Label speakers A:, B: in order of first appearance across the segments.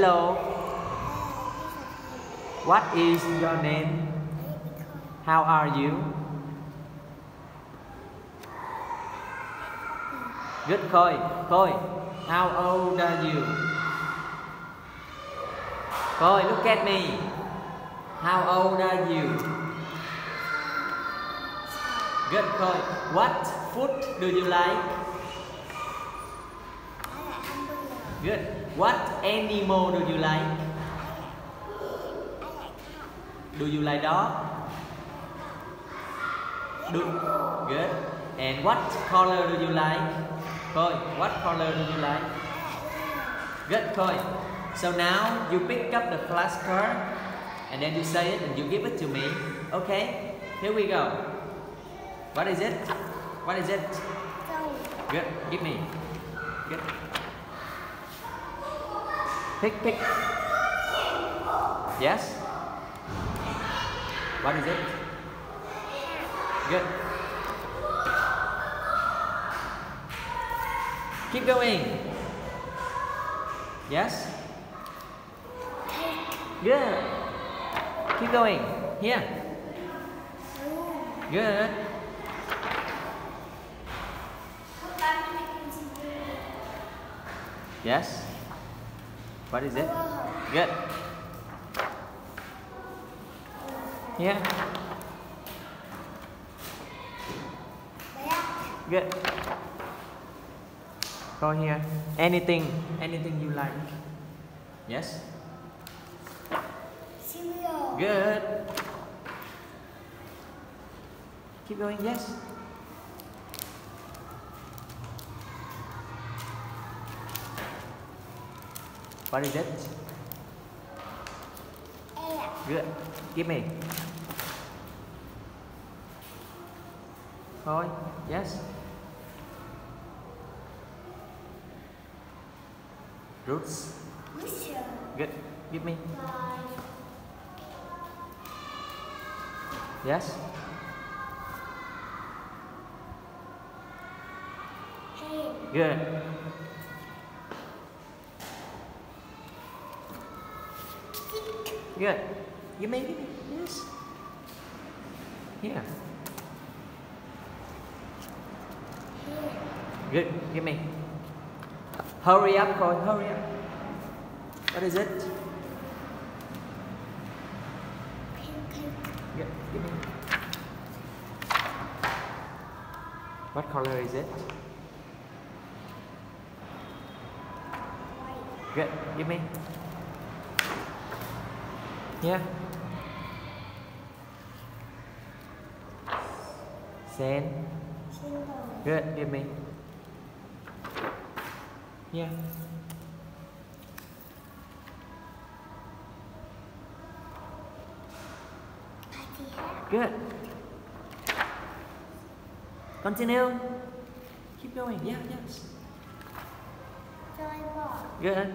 A: Hello. What is your name? How are you? Good Khôi. Khôi. How old are you? Khôi, look at me. How old are you? Good Khôi. What food do you like? Good. What animal do you like? Do you like dog? Do good. And what color do you like? Khôi, what color do you like? Good, Khôi. So now you pick up the flashcard and then you say it and you give it to me. Okay? Here we go. What is it? What is it? Good. Give me. Good. Pick, pick. Yes? What is it? Good. Keep going. Yes? Good. Keep going. Here. Good. Yes? What is it? Good. Yeah. Good. Go here. Anything, anything you like. Yes? Good. Keep going, yes. What is it? Good. Give me. Thôi, yes. Roots. Good. Give me. Yes. Good. Good. You made it. Yes. Here. Good. Give me. Hurry up, Khôi. Hurry up. What is it? Good. Give me. What color is it? Good. Give me. Yeah. Sand. Good. Give me. Yeah. Good. Continue. Keep going. Yeah, yes. Good.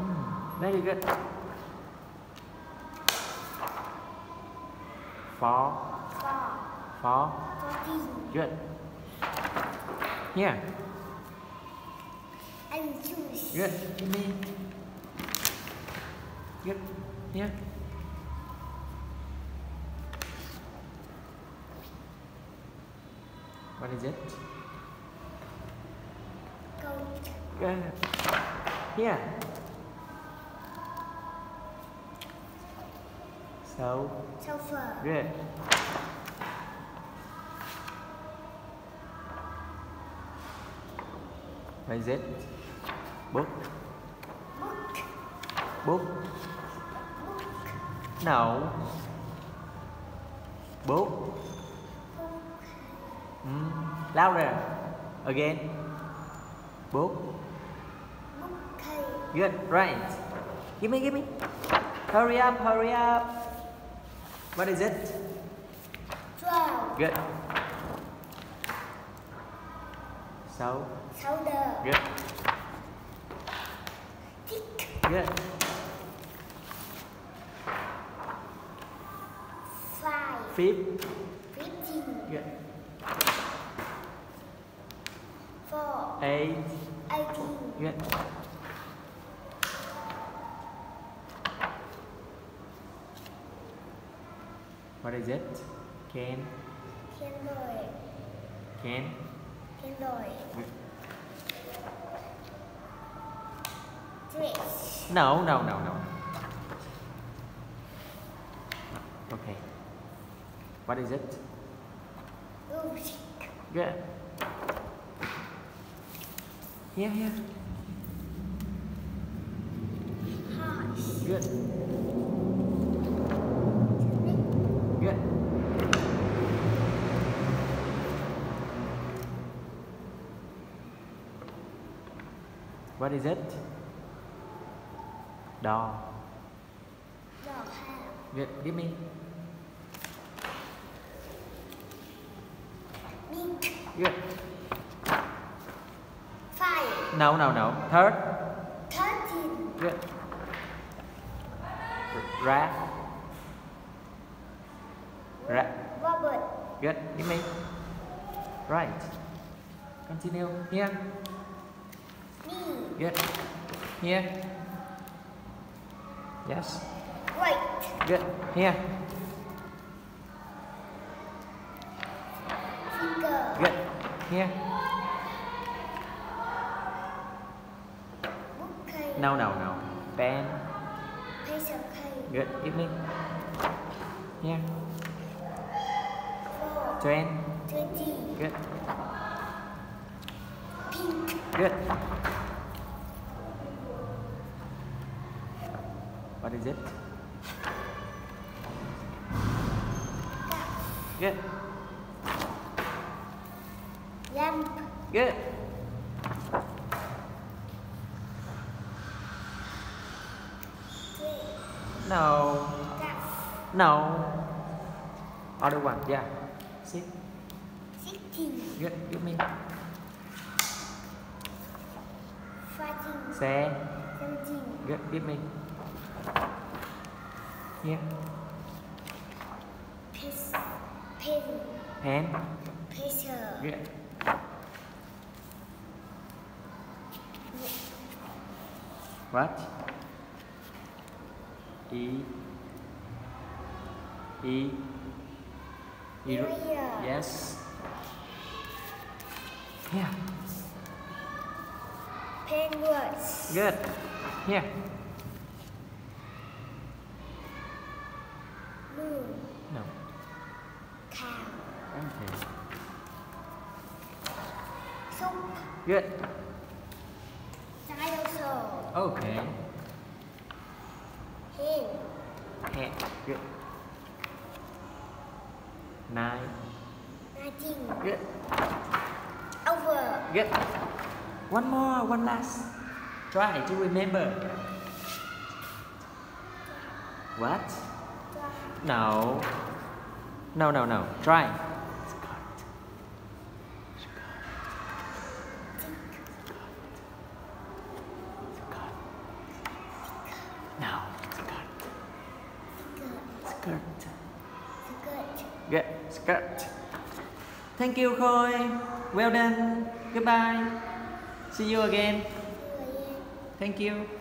A: Mm, very good. Four. Four. Four. Good. Here. Good. Give me. Good. Here. What is it? Good. Here. So. Good. What is it? Book. Book. No. Book. Mm. Louder. Again. Book. Good. Right. Give me, give me. Hurry up, hurry up. What is it?
B: twelve,
A: Good. So,
B: shoulder,
A: good.
B: tick,
A: Good.
B: five,
A: Fifth.
B: fifteen,
A: Good.
B: four,
A: Eight.
B: eighteen,
A: Good. What is it? Can.
B: candle,
A: Can.
B: candle.
A: No, no, no, no. Okay. What is it?
B: music,
A: Good. Here, here. Good. What is it? Dog.
B: dog
A: Good. Give me.
B: mink,
A: Good.
B: fire,
A: No, no, no. Third.
B: thirteen,
A: Good. Rat. Rat.
B: Robert,
A: Good. Give me. Right. Continue. Here. Good. Here. Yes.
B: great,
A: Good. Here.
B: finger,
A: Good. Here.
B: bouquet,
A: No, no, no. Pen.
B: of cake,
A: Good. Me. Here.
B: four,
A: Train.
B: twenty,
A: Good.
B: pink,
A: Good. What is it? Good.
B: lamp,
A: Good. No. No. Other one. Yeah. Sit.
B: sixteen,
A: Good. Give me.
B: fighting,
A: Xe.
B: seventeen,
A: Good. Give me. Yeah.
B: Piss, pin.
A: Pen?
B: Pencil.
A: Yeah. What? E. E.
B: e
A: yes. Yeah.
B: Penguins.
A: Good.
B: Yeah.
A: Okay. Good.
B: dinosaur,
A: Okay.
B: hen,
A: Hand. Good. Nine.
B: nineteen,
A: Good.
B: over,
A: Good. One more. One last. Try to remember. What? No. No, no, no. Try.
B: Skirt,
A: Skirt. Good. Skirt. Thank you, Khôi. Well done. Goodbye. See you again. Thank you.